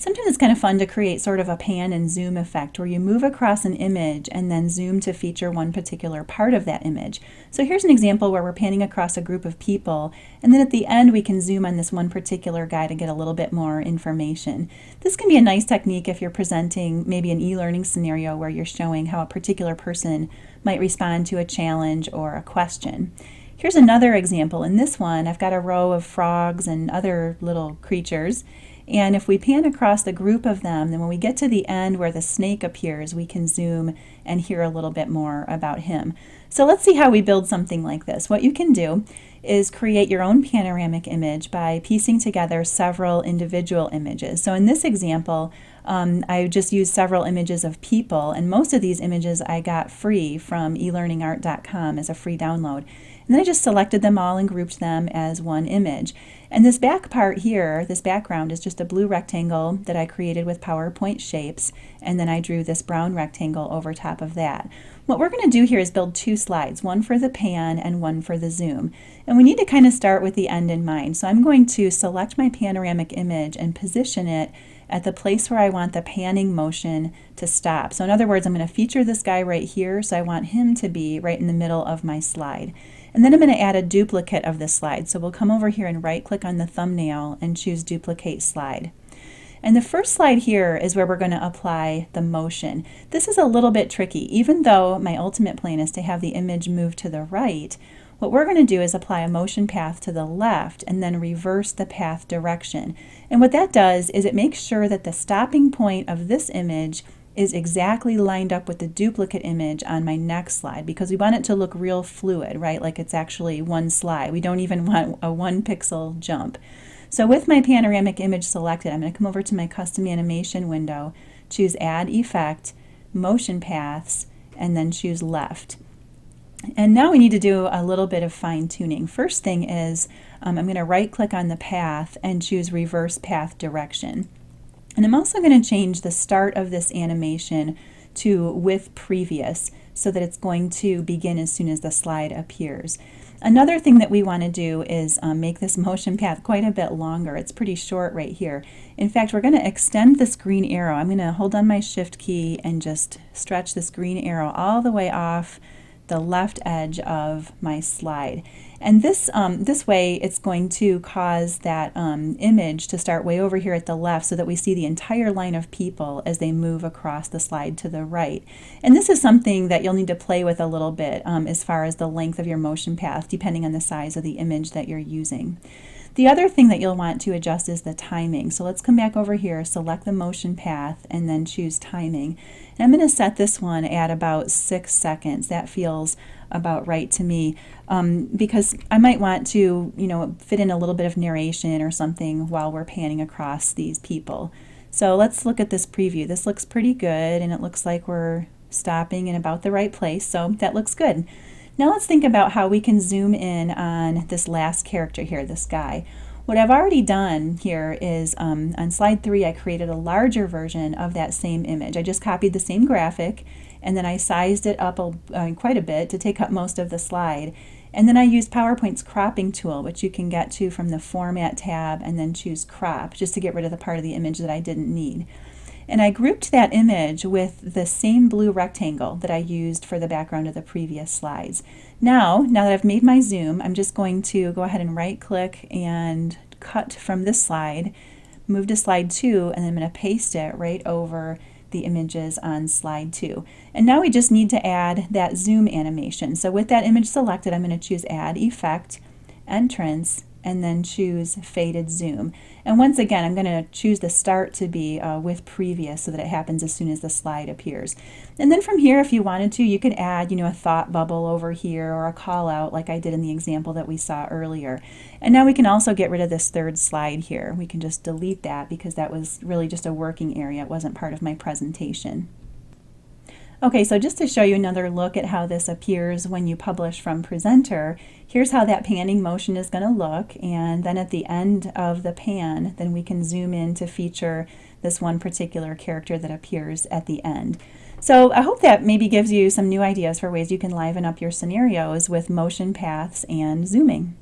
Sometimes it's kind of fun to create sort of a pan and zoom effect where you move across an image and then zoom to feature one particular part of that image. So here's an example where we're panning across a group of people and then at the end we can zoom on this one particular guy to get a little bit more information. This can be a nice technique if you're presenting maybe an e-learning scenario where you're showing how a particular person might respond to a challenge or a question. Here's another example. In this one, I've got a row of frogs and other little creatures. And if we pan across the group of them, then when we get to the end where the snake appears, we can zoom and hear a little bit more about him. So let's see how we build something like this. What you can do is create your own panoramic image by piecing together several individual images. So in this example, um, I just used several images of people, and most of these images I got free from elearningart.com as a free download. And then I just selected them all and grouped them as one image. And this back part here, this background, is just a blue rectangle that I created with PowerPoint shapes, and then I drew this brown rectangle over top of that. What we're going to do here is build two slides, one for the pan and one for the zoom. And we need to kind of start with the end in mind. So I'm going to select my panoramic image and position it at the place where I want the panning motion to stop. So in other words, I'm going to feature this guy right here, so I want him to be right in the middle of my slide. And then I'm going to add a duplicate of this slide. So we'll come over here and right click on the thumbnail and choose duplicate slide. And the first slide here is where we're going to apply the motion. This is a little bit tricky. Even though my ultimate plan is to have the image move to the right, what we're going to do is apply a motion path to the left and then reverse the path direction. And what that does is it makes sure that the stopping point of this image is exactly lined up with the duplicate image on my next slide because we want it to look real fluid, right? Like it's actually one slide. We don't even want a one pixel jump. So with my panoramic image selected, I'm going to come over to my custom animation window, choose add effect, motion paths, and then choose left. And now we need to do a little bit of fine tuning. First thing is um, I'm going to right click on the path and choose reverse path direction. And I'm also going to change the start of this animation to with previous so that it's going to begin as soon as the slide appears. Another thing that we want to do is um, make this motion path quite a bit longer. It's pretty short right here. In fact, we're going to extend this green arrow. I'm going to hold on my shift key and just stretch this green arrow all the way off the left edge of my slide. And this, um, this way it's going to cause that um, image to start way over here at the left so that we see the entire line of people as they move across the slide to the right. And this is something that you'll need to play with a little bit um, as far as the length of your motion path depending on the size of the image that you're using. The other thing that you'll want to adjust is the timing. So let's come back over here, select the motion path, and then choose timing. And I'm going to set this one at about six seconds. That feels about right to me um, because I might want to, you know, fit in a little bit of narration or something while we're panning across these people. So let's look at this preview. This looks pretty good and it looks like we're stopping in about the right place. So that looks good. Now let's think about how we can zoom in on this last character here, this guy. What I've already done here is um, on slide three, I created a larger version of that same image. I just copied the same graphic and then I sized it up a, uh, quite a bit to take up most of the slide. And then I used PowerPoint's cropping tool, which you can get to from the Format tab and then choose Crop, just to get rid of the part of the image that I didn't need. And I grouped that image with the same blue rectangle that I used for the background of the previous slides. Now, now that I've made my zoom, I'm just going to go ahead and right click and cut from this slide, move to slide two, and then I'm going to paste it right over the images on slide two. And now we just need to add that zoom animation. So with that image selected, I'm going to choose add effect, entrance, and then choose faded zoom. And once again, I'm going to choose the start to be uh, with previous so that it happens as soon as the slide appears. And then from here, if you wanted to, you could add, you know, a thought bubble over here or a call out like I did in the example that we saw earlier. And now we can also get rid of this third slide here. We can just delete that because that was really just a working area. It wasn't part of my presentation. Okay, so just to show you another look at how this appears when you publish from Presenter, here's how that panning motion is going to look. And then at the end of the pan, then we can zoom in to feature this one particular character that appears at the end. So I hope that maybe gives you some new ideas for ways you can liven up your scenarios with motion paths and zooming.